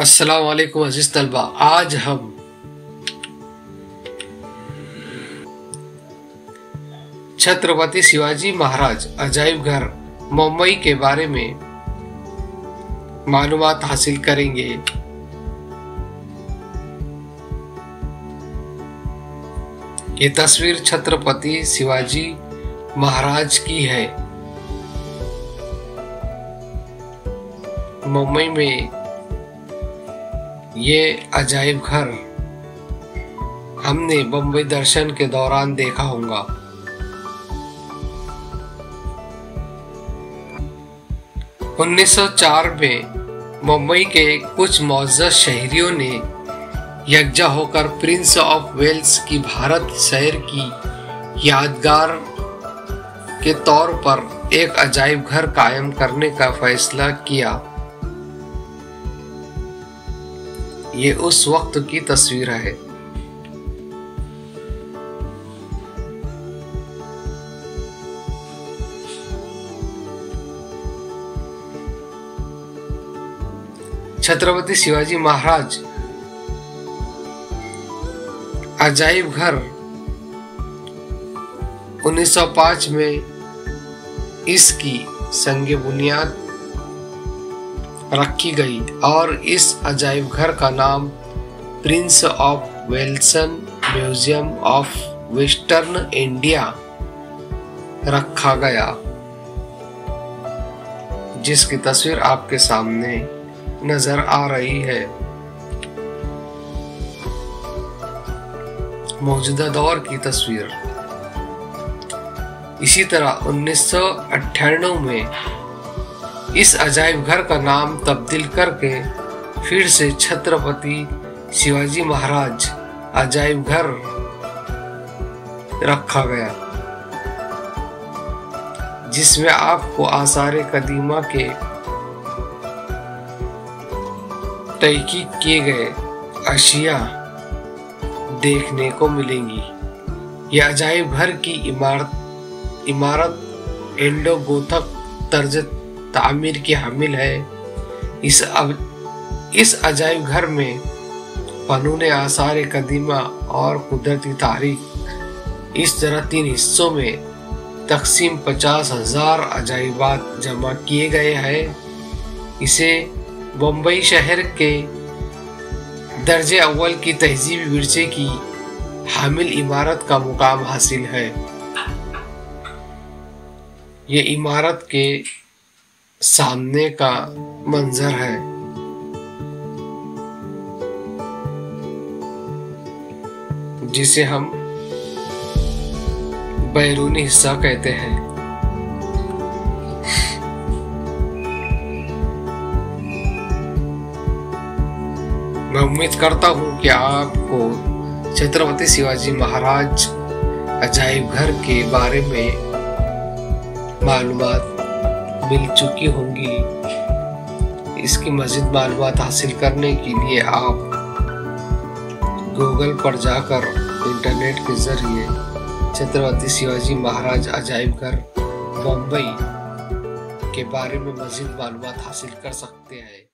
अस्सलाम वालेकुम अज़ीज़ तलबा आज हम छत्रपति शिवाजी महाराज अजायब घर मुंबई के बारे में मालूमात हासिल करेंगे। ये तस्वीर छत्रपति शिवाजी महाराज की है। मुंबई में ये अजायब घर। हमने बम्बई दर्शन के दौरान देखा होगा। उन्नीस सौ चार में मुंबई के कुछ मोजस शहरियों ने यकजा होकर प्रिंस ऑफ़ वेल्स की भारत शहर की यादगार के तौर पर एक अजायब घर कायम करने का फैसला किया। ये उस वक्त की तस्वीर है। छत्रपति शिवाजी महाराज, अजाइब घर 1905 में इसकी संग बुनियाद रखी गई और इस अजायब घर का नाम Prince of Wales museum of western India रखा गया, जिसकी तस्वीर आपके सामने नज़र आ रही है। मौजूदा दौर की तस्वीर। इसी तरह उन्नीस सौ अट्ठानवे में इस अजायब घर का नाम तब्दील करके फिर से छत्रपति शिवाजी महाराज अजायब घर रखा गया, जिसमें आपको आसार कदीमा के तहकीक किए गए अशिया देखने को मिलेंगी। यह अजायब घर की इमारत इमारत एंडो गोथक तर्ज तामीर की हामिल है। इस अब इस अजायब घर में फनून आसार, कदीमा और कुदरती तारीख, इस तरह तीन हिस्सों में तकसीम पचास हज़ार अजायबात जमा किए गए हैं। इसे बम्बई शहर के दर्ज अव्वल की तहजीबी विरसे की हामिल इमारत का मुकाम हासिल है। ये इमारत के सामने का मंजर है। जिसे हम बैरूनी हिस्सा कहते हैं। मैं उम्मीद करता हूँ कि आपको छत्रपति शिवाजी महाराज अजायब घर के बारे में मालूमात मिल चुकी होंगी। इसकी मजीद मालूम हासिल करने के लिए आप गूगल पर जाकर इंटरनेट के ज़रिए छत्रपति शिवाजी महाराज अजायब घर मुंबई के बारे में मजीद मालूम हासिल कर सकते हैं।